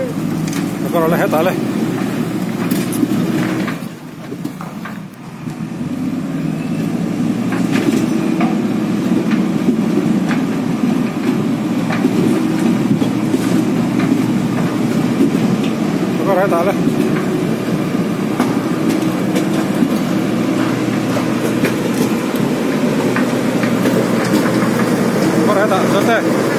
Ancora le hetale. Ancora hetale. Ancora hetale, sate.